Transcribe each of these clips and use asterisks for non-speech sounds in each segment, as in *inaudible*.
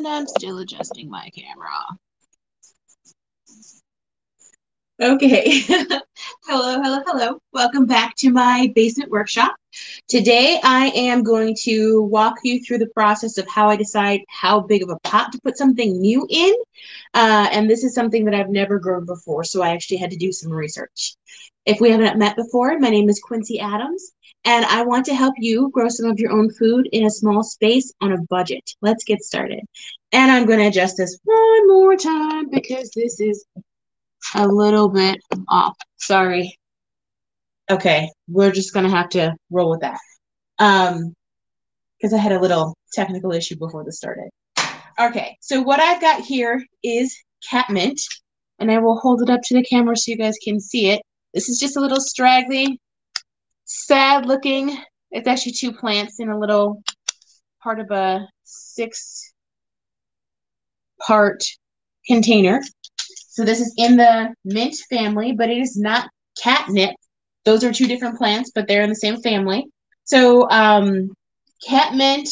And I'm still adjusting my camera. Okay. *laughs* hello, hello, hello. Welcome back to my basement workshop. Today I am going to walk you through the process of how I decide how big of a pot to put something new in. Uh, and this is something that I've never grown before, so I actually had to do some research. If we haven't met before, my name is Quincey Adams, and I want to help you grow some of your own food in a small space on a budget. Let's get started. And I'm going to adjust this one more time because this is a little bit off. Sorry. Okay, we're just gonna have to roll with that. Um, because I had a little technical issue before this started. Okay, so what I've got here is catmint, and I will hold it up to the camera so you guys can see it. This is just a little straggly, sad looking. It's actually two plants in a little part of a six part container. So this is in the mint family, but it is not catnip. Those are two different plants, but they're in the same family. So um, catmint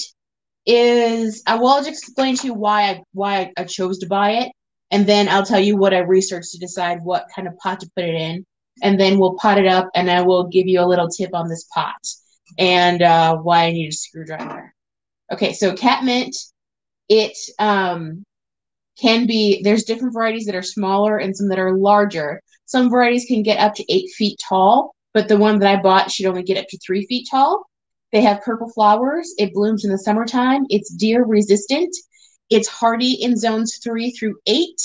is I will just explain to you why I why I chose to buy it, and then I'll tell you what I researched to decide what kind of pot to put it in, and then we'll pot it up, and I will give you a little tip on this pot and uh, why I need a screwdriver. Okay, so catmint, it um, can be there's different varieties that are smaller and some that are larger. Some varieties can get up to eight feet tall, but the one that I bought should only get up to three feet tall. They have purple flowers. It blooms in the summertime. It's deer resistant. It's hardy in zones three through eight.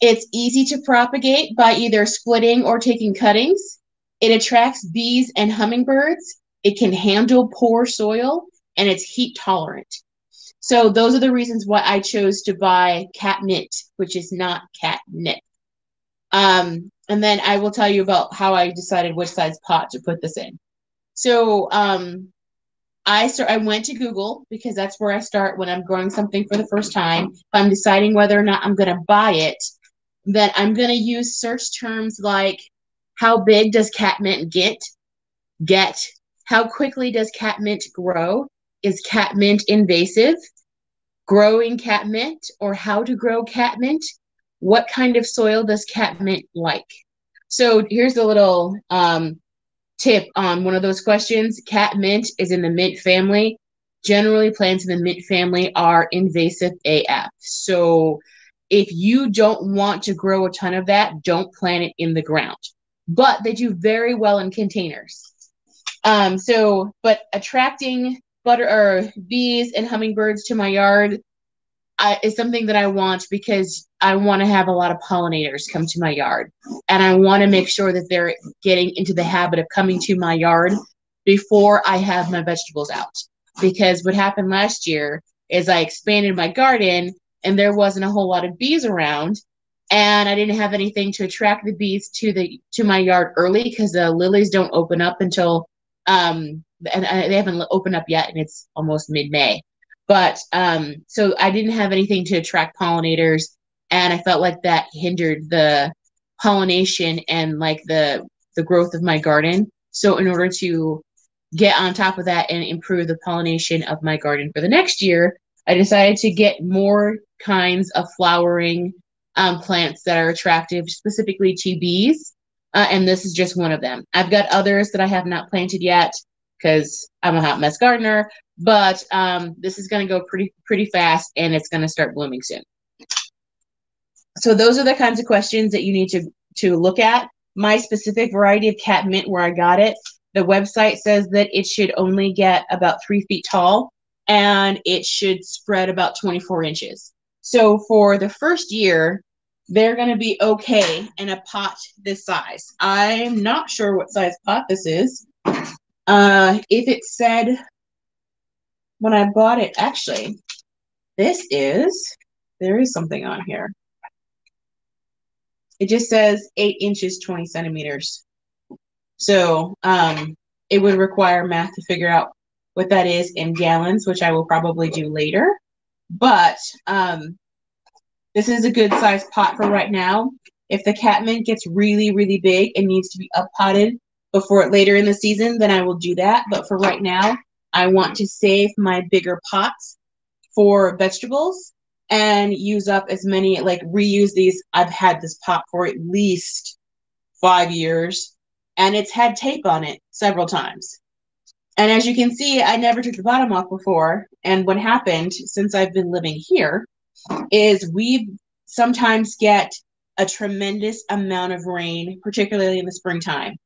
It's easy to propagate by either splitting or taking cuttings. It attracts bees and hummingbirds. It can handle poor soil and it's heat tolerant. So those are the reasons why I chose to buy catmint, which is not catnip. Um, and then I will tell you about how I decided which size pot to put this in. So um, I start, I went to Google because that's where I start when I'm growing something for the first time. If I'm deciding whether or not I'm going to buy it, then I'm going to use search terms like how big does catmint get? Get. How quickly does catmint grow? Is catmint invasive? Growing catmint or how to grow catmint. What kind of soil does catmint like? So here's a little um, tip on one of those questions. Catmint is in the mint family. Generally, plants in the mint family are invasive AF. So if you don't want to grow a ton of that, don't plant it in the ground. But they do very well in containers. Um, so, but attracting butter or bees and hummingbirds to my yard I, is something that I want because I want to have a lot of pollinators come to my yard, and I want to make sure that they're getting into the habit of coming to my yard before I have my vegetables out. Because what happened last year is I expanded my garden and there wasn't a whole lot of bees around, and I didn't have anything to attract the bees to the to my yard early because the lilies don't open up until um and they haven't opened up yet, and it's almost mid May. But um, so I didn't have anything to attract pollinators, and I felt like that hindered the pollination and like the the growth of my garden. So in order to get on top of that and improve the pollination of my garden for the next year, I decided to get more kinds of flowering um, plants that are attractive specifically to bees. Uh, and this is just one of them. I've got others that I have not planted yet because I'm a hot mess gardener, but um, this is going to go pretty pretty fast and it's going to start blooming soon. So those are the kinds of questions that you need to to look at. My specific variety of catmint where I got it, the website says that it should only get about three feet tall and it should spread about 24 inches. So for the first year, they're going to be okay in a pot this size. I'm not sure what size pot this is. Uh, if it said when I bought it, actually, this is, there is something on here. It just says eight inches, 20 centimeters. So um, it would require math to figure out what that is in gallons, which I will probably do later. But um, this is a good size pot for right now. If the catmint gets really, really big and needs to be up potted, before later in the season, then I will do that. But for right now, I want to save my bigger pots for vegetables. and use up as many, like reuse these. I've had this pot for at least five years and it's had tape on it several times. And as you can see, I never took the bottom off before. And what happened since I've been living here is we sometimes get a tremendous amount of rain, particularly in the springtime.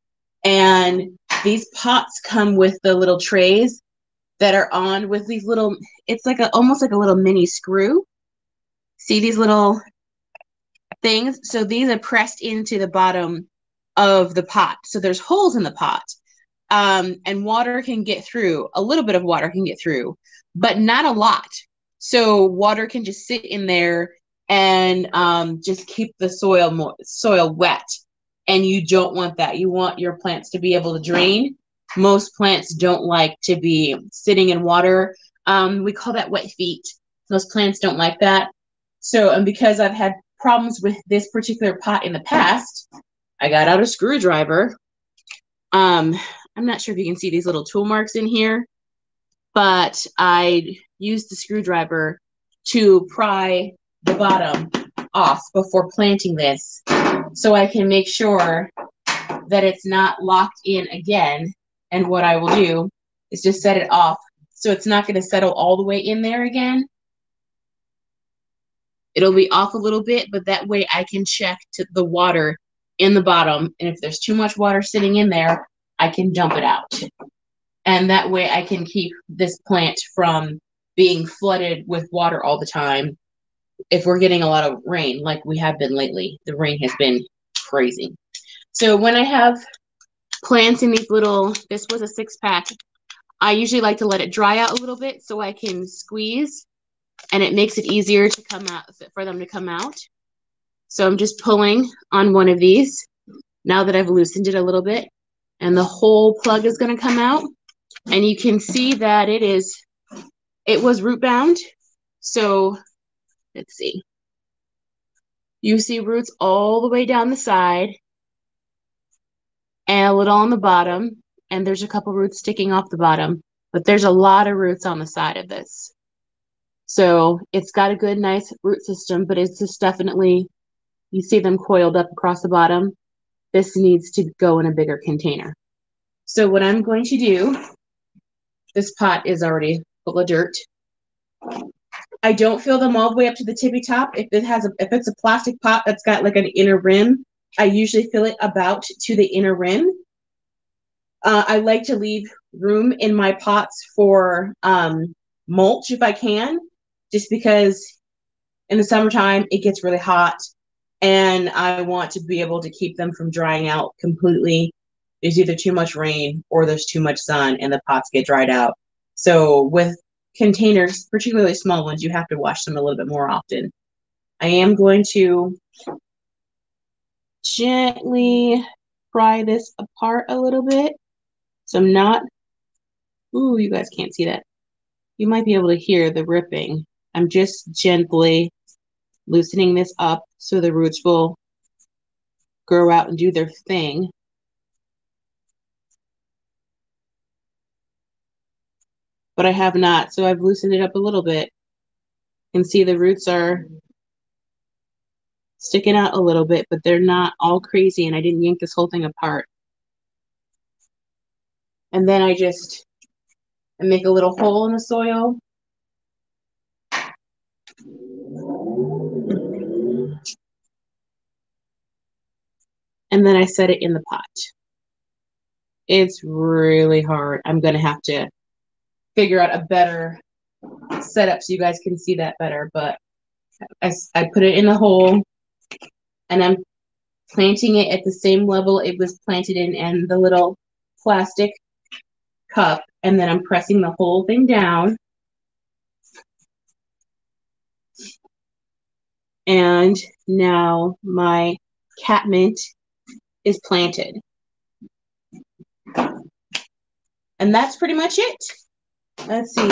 And these pots come with the little trays that are on with these little, it's like a almost like a little mini screw. See these little things? So these are pressed into the bottom of the pot. So there's holes in the pot. Um, and water can get through, a little bit of water can get through, but not a lot. So water can just sit in there and um, just keep the soil mo- soil wet. And you don't want that. You want your plants to be able to drain. Most plants don't like to be sitting in water. Um, we call that wet feet. Most plants don't like that. So, and because I've had problems with this particular pot in the past, I got out a screwdriver. Um, I'm not sure if you can see these little tool marks in here, but I used the screwdriver to pry the bottom off before planting this so I can make sure that it's not locked in again. And what I will do is just set it off so it's not going to settle all the way in there again. It'll be off a little bit, but that way I can check the water in the bottom. And if there's too much water sitting in there, I can dump it out. And that way I can keep this plant from being flooded with water all the time. If we're getting a lot of rain, like we have been lately, the rain has been crazy. So when I have plants in these little, this was a six pack, I usually like to let it dry out a little bit so I can squeeze and it makes it easier to come out for them to come out. So I'm just pulling on one of these now that I've loosened it a little bit and the whole plug is going to come out. And you can see that it is, it was root bound. So let's see. You see roots all the way down the side and a little on the bottom. And there's a couple roots sticking off the bottom, but there's a lot of roots on the side of this. So it's got a good, nice root system, but it's just definitely you see them coiled up across the bottom. This needs to go in a bigger container. So what I'm going to do, this pot is already full of dirt. I don't fill them all the way up to the tippy top. If it has a, if it's a plastic pot that's got like an inner rim, I usually fill it about to the inner rim. Uh, I like to leave room in my pots for um, mulch if I can, just because in the summertime it gets really hot and I want to be able to keep them from drying out completely. There's either too much rain or there's too much sun and the pots get dried out. So with containers, particularly small ones, you have to wash them a little bit more often. I am going to gently pry this apart a little bit. So I'm not, ooh, you guys can't see that. You might be able to hear the ripping. I'm just gently loosening this up so the roots will grow out and do their thing. But I have not, so I've loosened it up a little bit. Can see the roots are sticking out a little bit, but they're not all crazy, and I didn't yank this whole thing apart. And then I just I make a little hole in the soil and then I set it in the pot. It's really hard. I'm going to have to figure out a better setup so you guys can see that better. But I, I put it in the hole and I'm planting it at the same level it was planted in and the little plastic cup. And then I'm pressing the whole thing down. And now my catmint is planted. And that's pretty much it. Let's see.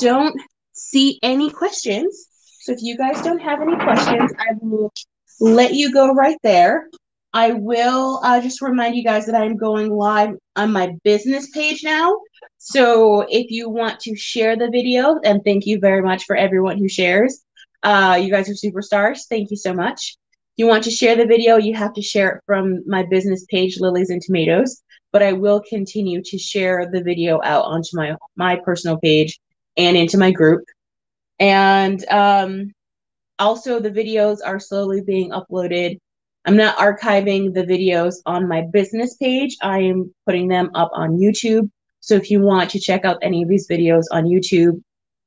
Don't see any questions. So if you guys don't have any questions, I will let you go right there. I will uh, just remind you guys that I'm going live on my business page now. So if you want to share the video, and thank you very much for everyone who shares, Uh, you guys are superstars. Thank you so much. You want to share the video, you have to share it from my business page, Lilies and Tomatoes. But I will continue to share the video out onto my my personal page and into my group. And um, also, the videos are slowly being uploaded. I'm not archiving the videos on my business page. I am putting them up on YouTube. So if you want to check out any of these videos on YouTube,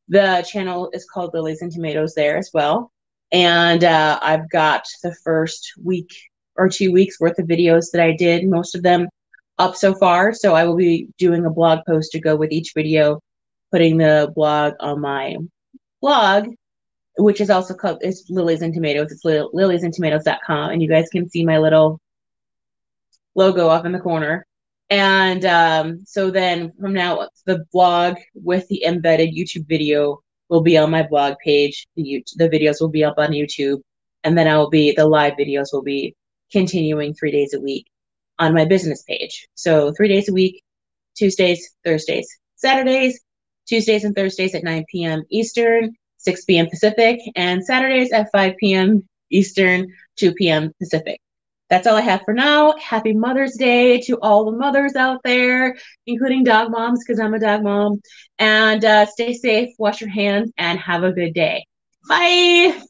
the channel is called Lilies and Tomatoes there as well. And uh, I've got the first week or two weeks worth of videos that I did, most of them up so far. So I will be doing a blog post to go with each video, putting the blog on my blog, which is also called it's Lilies and Tomatoes. It's li- liliesandtomatoes.com. And you guys can see my little logo up in the corner. And um, so then from now, the blog with the embedded YouTube video will be on my blog page. The, YouTube, the videos will be up on YouTube. And then I will be, the live videos will be continuing three days a week on my business page. So three days a week, Tuesdays, Thursdays, Saturdays, Tuesdays and Thursdays at 9 p.m. Eastern, 6 p.m. Pacific, and Saturdays at 5 p.m. Eastern, 2 p.m. Pacific that's all I have for now. Happy Mother's Day to all the mothers out there, including dog moms, because I'm a dog mom. And uh, stay safe, wash your hands, and have a good day. Bye.